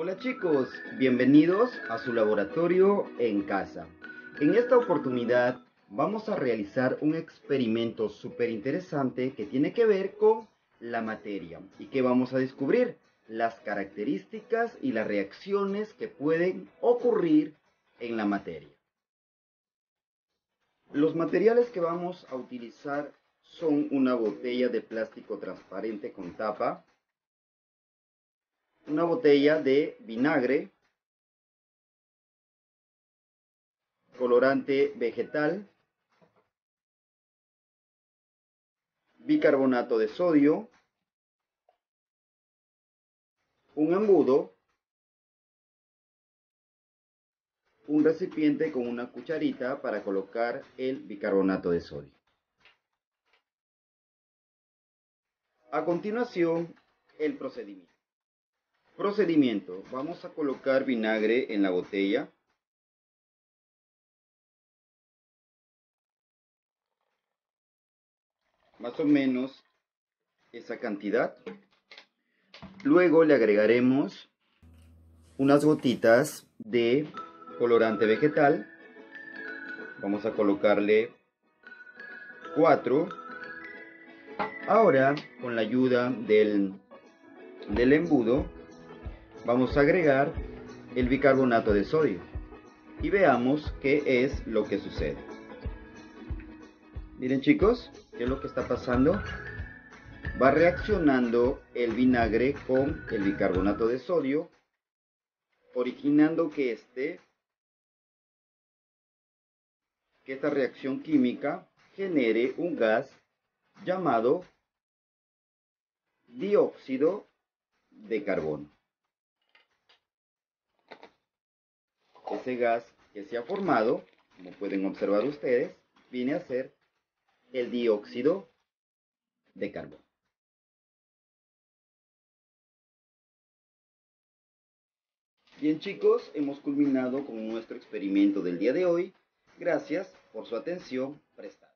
Hola chicos, bienvenidos a su laboratorio en casa. En esta oportunidad vamos a realizar un experimento súper interesante que tiene que ver con la materia y que vamos a descubrir las características y las reacciones que pueden ocurrir en la materia. Los materiales que vamos a utilizar son una botella de plástico transparente con tapa, una botella de vinagre, colorante vegetal, bicarbonato de sodio, un embudo, un recipiente con una cucharita para colocar el bicarbonato de sodio. A continuación, el procedimiento. Procedimiento. Vamos a colocar vinagre en la botella. Más o menos esa cantidad. Luego le agregaremos unas gotitas de colorante vegetal. Vamos a colocarle 4. Ahora, con la ayuda del, del embudo, vamos a agregar el bicarbonato de sodio y veamos qué es lo que sucede. Miren chicos, ¿qué es lo que está pasando? Va reaccionando el vinagre con el bicarbonato de sodio, originando que este que esta reacción química genere un gas llamado dióxido de carbono. Ese gas que se ha formado, como pueden observar ustedes, viene a ser el dióxido de carbono. Bien chicos, hemos culminado con nuestro experimento del día de hoy. Gracias por su atención prestada.